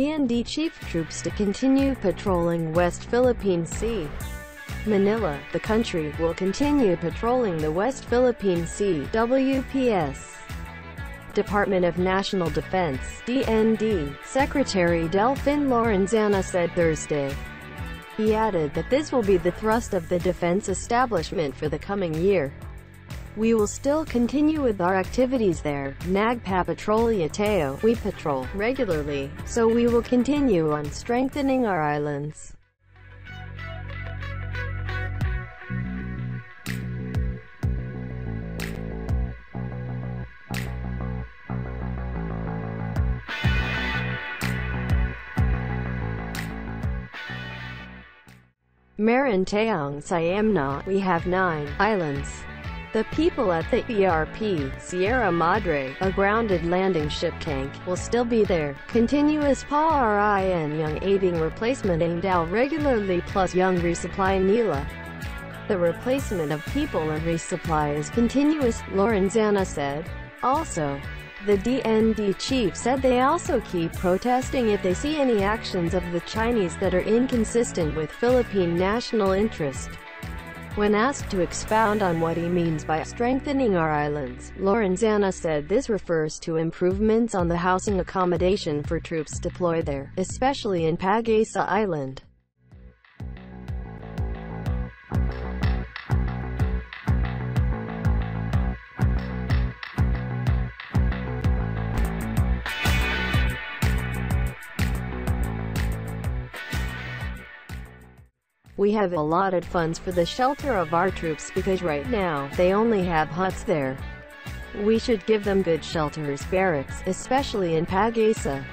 DND chief troops to continue patrolling West Philippine Sea. Manila, the country, will continue patrolling the West Philippine Sea, WPS. Department of National Defense, DND, Secretary Delfin Lorenzana said Thursday. He added that this will be the thrust of the defense establishment for the coming year. We will still continue with our activities there, Nagpa Patrol Yateo, we patrol regularly, so we will continue on strengthening our islands. Marinteang Siamna, we have nine islands. The people at the ERP, Sierra Madre, a grounded landing ship tank, will still be there. Continuous PARIN Young aiding replacement aimed out regularly plus Young resupply Nila. The replacement of people and resupply is continuous, Lorenzana said. Also, the DND chief said they also keep protesting if they see any actions of the Chinese that are inconsistent with Philippine national interest. When asked to expound on what he means by strengthening our islands, Lorenzana said this refers to improvements on the housing accommodation for troops deployed there, especially in Pag-asa Island. We have allotted funds for the shelter of our troops because right now, they only have huts there. We should give them good shelters barracks, especially in Pag-asa.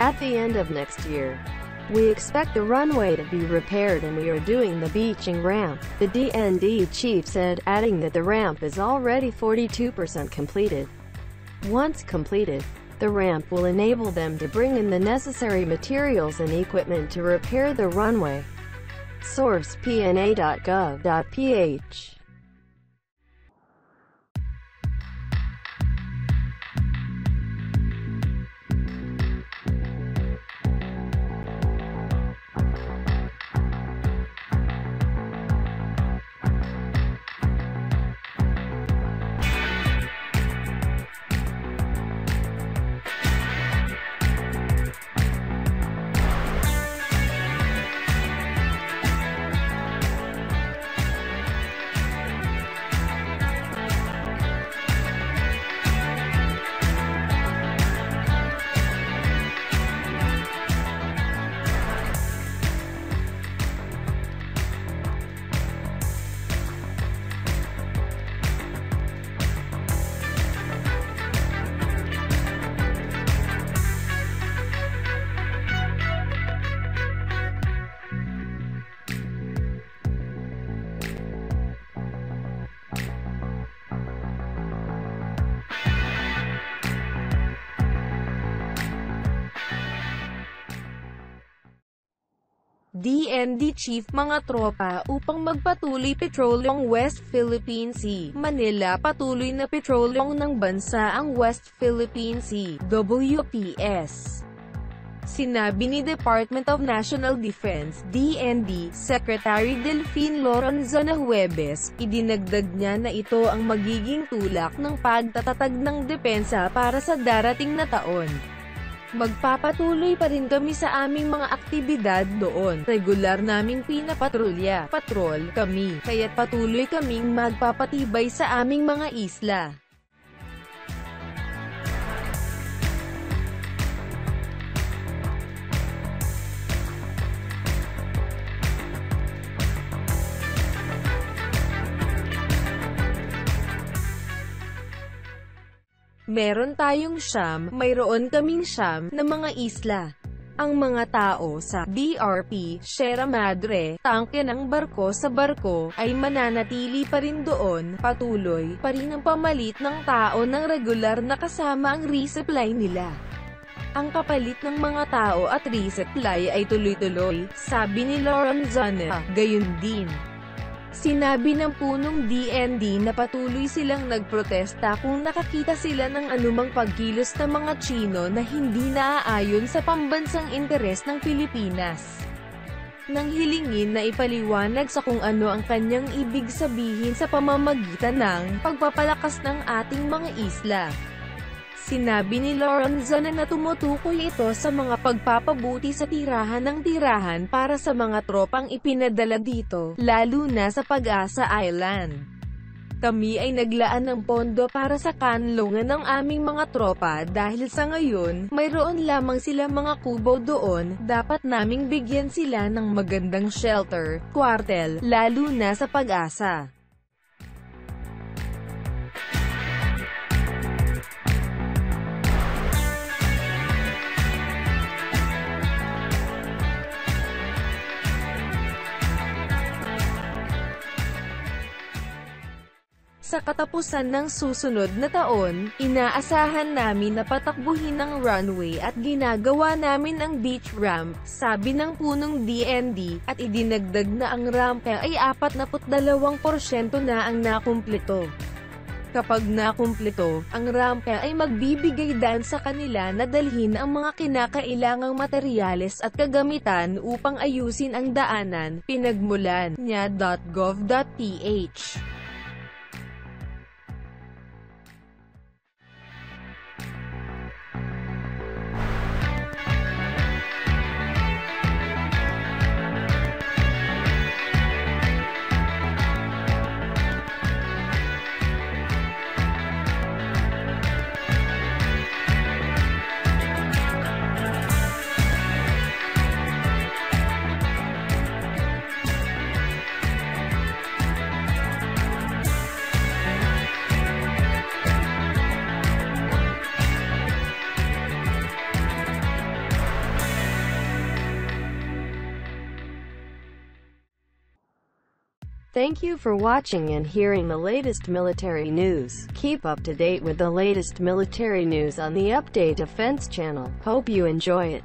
At the end of next year, we expect the runway to be repaired and we are doing the beaching ramp, the DND chief said, adding that the ramp is already 42% completed. Once completed, the ramp will enable them to bring in the necessary materials and equipment to repair the runway. Source pna.gov.ph DND Chief mga tropa upang magpatuloy petrolyong West Philippine Sea. Manila patuloy na petrolyong ng bansa ang West Philippine Sea, WPS. Sinabi ni Department of National Defense, DND, Secretary Delfin Lorenzana Huebes, idinagdag niya na ito ang magiging tulak ng pagtatatag ng depensa para sa darating na taon. Magpapatuloy pa rin kami sa aming mga aktibidad doon. Regular naming pinapatrolya. Patrol kami. Kaya't patuloy kaming magpapatibay sa aming mga isla. Meron tayong siyam, mayroon kaming siyam, na mga isla. Ang mga tao sa BRP, Sierra Madre, tangke ng barko sa barko, ay mananatili pa rin doon, patuloy pa rin ang pamalit ng tao ng regular na kasama ang resupply nila. Ang kapalit ng mga tao at resupply ay tuloy-tuloy, sabi ni Lauren Zana, gayon din. Sinabi ng punong DND na patuloy silang nagprotesta kung nakakita sila ng anumang pagkilos ng mga Chino na hindi naaayon sa pambansang interes ng Pilipinas. Nang hilingin na ipaliwanag sa kung ano ang kanyang ibig sabihin sa pamamagitan ng pagpapalakas ng ating mga isla. Sinabi ni Lorenzo na natumutukoy ito sa mga pagpapabuti sa tirahan ng tirahan para sa mga tropang ipinadala dito, lalo na sa Pag-asa Island. Kami ay naglaan ng pondo para sa kanlungan ng aming mga tropa dahil sa ngayon, mayroon lamang sila mga kubo doon, dapat naming bigyan sila ng magandang shelter, kwartel, lalo na sa pag-asa. Sa katapusan ng susunod na taon, inaasahan namin na patakbuhin ang runway at ginagawa namin ang beach ramp, sabi ng punong DND, at idinagdag na ang rampa ay 42% na ang nakumpleto. Kapag nakumpleto, ang rampa ay magbibigay daan sa kanila na dalhin ang mga kinakailangang materyales at kagamitan upang ayusin ang daanan, pinagmulan niya Thank you for watching and hearing the latest military news. Keep up to date with the latest military news on the Update Defense channel. Hope you enjoy it.